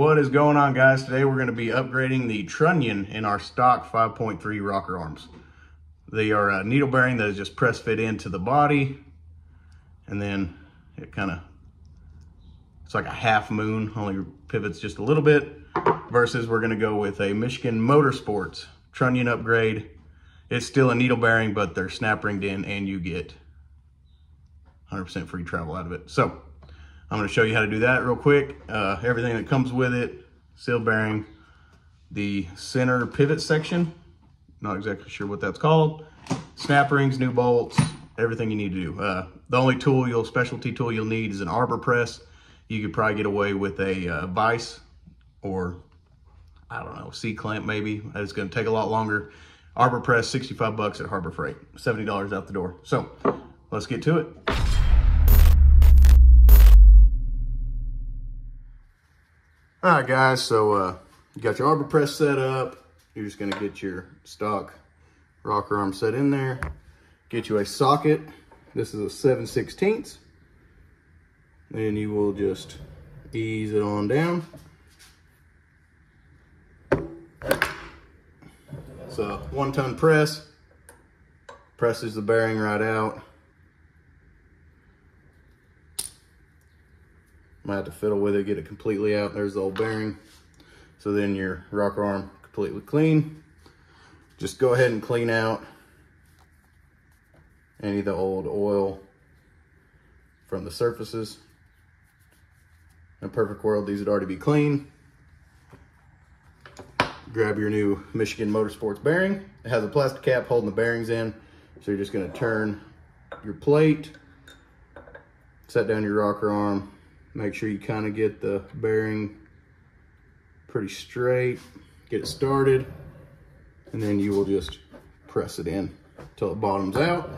What is going on guys? Today we're going to be upgrading the trunnion in our stock 5.3 rocker arms. They are a needle bearing that is just press fit into the body and then it kind of, it's like a half moon, only pivots just a little bit versus we're going to go with a Michigan Motorsports trunnion upgrade. It's still a needle bearing, but they're snap ringed in and you get 100% free travel out of it. So I'm to show you how to do that real quick. Uh, everything that comes with it, seal bearing, the center pivot section, not exactly sure what that's called, snap rings, new bolts, everything you need to do. Uh, the only tool, you'll specialty tool you'll need is an arbor press. You could probably get away with a uh, vise or I don't know, C-clamp maybe. It's going to take a lot longer. Arbor press, 65 bucks at Harbor Freight, $70 out the door. So let's get to it. All right, guys, so uh, you got your arbor press set up. You're just gonna get your stock rocker arm set in there. Get you a socket. This is a 7 16 Then you will just ease it on down. It's a one ton press. Presses the bearing right out. Might have to fiddle with it, get it completely out. There's the old bearing. So then your rocker arm completely clean. Just go ahead and clean out any of the old oil from the surfaces. In a perfect world, these would already be clean. Grab your new Michigan Motorsports bearing. It has a plastic cap holding the bearings in. So you're just gonna turn your plate, set down your rocker arm, Make sure you kind of get the bearing pretty straight, get it started, and then you will just press it in until it bottoms out.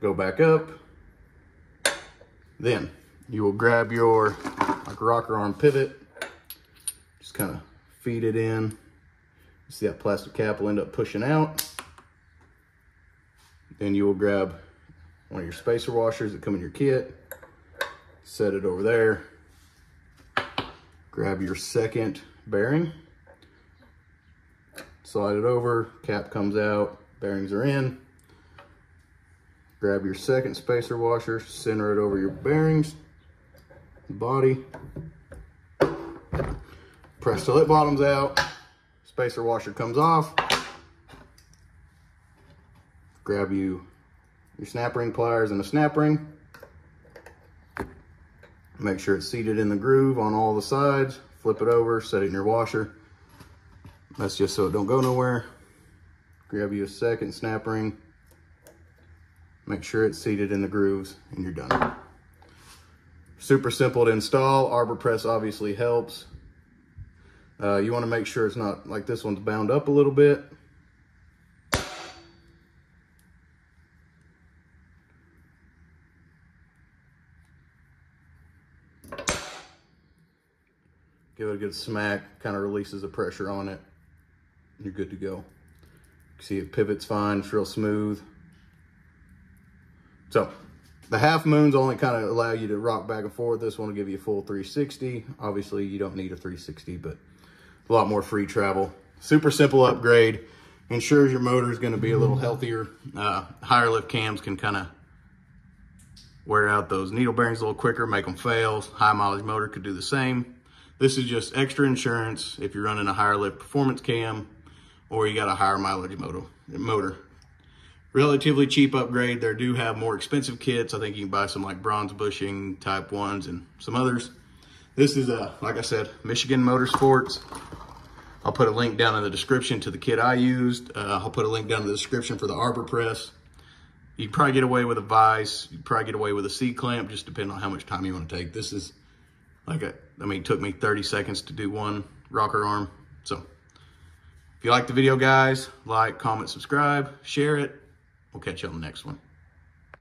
Go back up. Then you will grab your like rocker arm pivot, just kind of feed it in. You see that plastic cap will end up pushing out. Then you will grab one of your spacer washers that come in your kit, set it over there. Grab your second bearing, slide it over, cap comes out, bearings are in. Grab your second spacer washer, center it over your bearings, body. Press till it bottoms out, spacer washer comes off. Grab you your snap ring pliers and a snap ring. Make sure it's seated in the groove on all the sides. Flip it over, set it in your washer. That's just so it don't go nowhere. Grab you a second snap ring. Make sure it's seated in the grooves and you're done. Super simple to install. Arbor press obviously helps. Uh, you want to make sure it's not like this one's bound up a little bit. Give it a good smack, kind of releases the pressure on it. You're good to go. see it pivots fine, it's real smooth. So the half moons only kind of allow you to rock back and forth. This one will give you a full 360. Obviously you don't need a 360, but a lot more free travel. Super simple upgrade. Ensures your motor is going to be a little healthier. Uh, higher lift cams can kind of wear out those needle bearings a little quicker, make them fail. High mileage motor could do the same. This is just extra insurance if you're running a higher lift performance cam or you got a higher mileage motor. motor. Relatively cheap upgrade. They do have more expensive kits. I think you can buy some like bronze bushing type ones and some others. This is, a, like I said, Michigan Motorsports. I'll put a link down in the description to the kit I used. Uh, I'll put a link down in the description for the arbor press. You'd probably get away with a vise. You'd probably get away with a C-clamp, just depending on how much time you want to take. This is like uh, I mean, it took me 30 seconds to do one rocker arm. So if you like the video, guys, like, comment, subscribe, share it. We'll catch you on the next one.